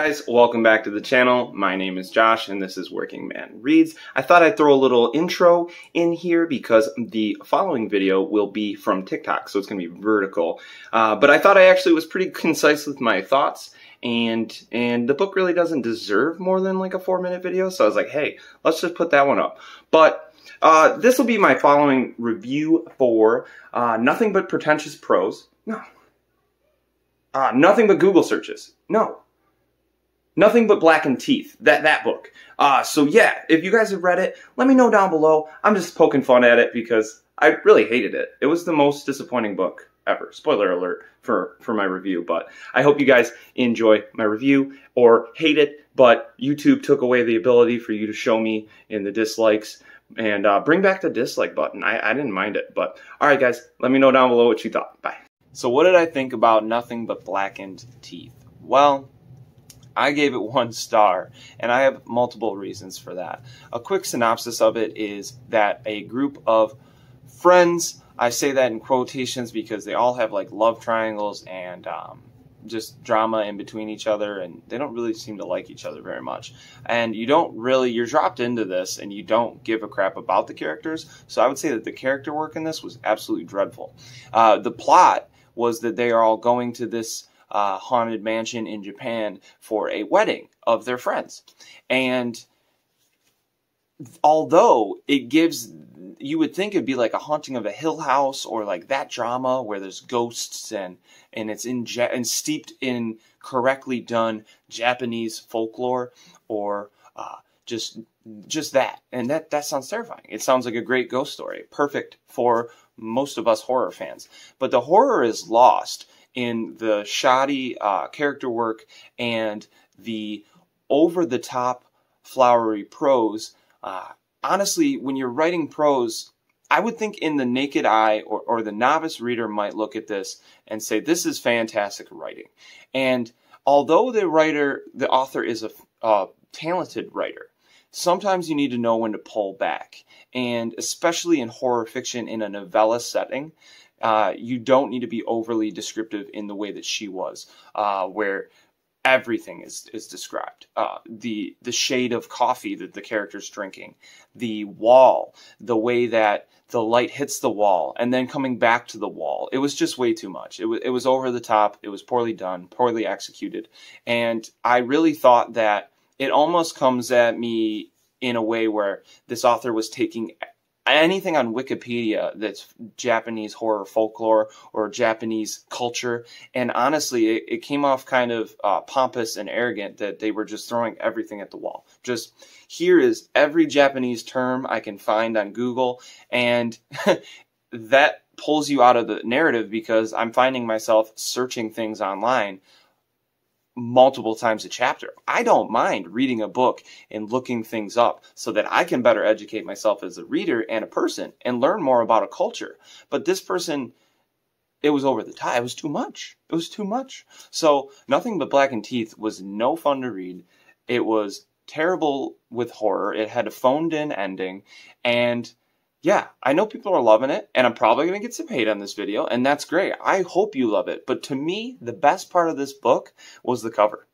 guys, welcome back to the channel. My name is Josh and this is Working Man Reads. I thought I'd throw a little intro in here because the following video will be from TikTok, so it's going to be vertical. Uh, but I thought I actually was pretty concise with my thoughts and and the book really doesn't deserve more than like a four minute video, so I was like, hey, let's just put that one up. But uh, this will be my following review for uh, Nothing But Pretentious Prose. No. Uh, nothing But Google Searches. No. Nothing but Blackened Teeth. That that book. Uh, so yeah, if you guys have read it, let me know down below. I'm just poking fun at it because I really hated it. It was the most disappointing book ever. Spoiler alert for for my review, but I hope you guys enjoy my review or hate it. But YouTube took away the ability for you to show me in the dislikes and uh, bring back the dislike button. I, I didn't mind it, but all right, guys, let me know down below what you thought. Bye. So what did I think about Nothing But Blackened Teeth? Well, I gave it one star, and I have multiple reasons for that. A quick synopsis of it is that a group of friends, I say that in quotations because they all have like love triangles and um, just drama in between each other, and they don't really seem to like each other very much. And you don't really, you're dropped into this and you don't give a crap about the characters. So I would say that the character work in this was absolutely dreadful. Uh, the plot was that they are all going to this uh, haunted mansion in Japan for a wedding of their friends. And although it gives you would think it'd be like a haunting of a hill house or like that drama where there's ghosts and and it's in and steeped in correctly done Japanese folklore or uh, just just that. And that that sounds terrifying. It sounds like a great ghost story. Perfect for most of us horror fans. But the horror is lost in the shoddy uh, character work and the over the top flowery prose. Uh, honestly, when you're writing prose, I would think in the naked eye or, or the novice reader might look at this and say, this is fantastic writing. And although the writer, the author is a, a talented writer, sometimes you need to know when to pull back. And especially in horror fiction in a novella setting, uh, you don't need to be overly descriptive in the way that she was, uh, where everything is is described. Uh, the the shade of coffee that the character's drinking, the wall, the way that the light hits the wall and then coming back to the wall. It was just way too much. It was it was over the top. It was poorly done, poorly executed, and I really thought that it almost comes at me in a way where this author was taking anything on Wikipedia that's Japanese horror folklore or Japanese culture. And honestly, it, it came off kind of uh, pompous and arrogant that they were just throwing everything at the wall. Just here is every Japanese term I can find on Google, and that pulls you out of the narrative because I'm finding myself searching things online multiple times a chapter. I don't mind reading a book and looking things up so that I can better educate myself as a reader and a person and learn more about a culture. But this person, it was over the top. It was too much. It was too much. So Nothing But Blackened Teeth was no fun to read. It was terrible with horror. It had a phoned in ending and yeah, I know people are loving it, and I'm probably going to get some hate on this video, and that's great. I hope you love it. But to me, the best part of this book was the cover.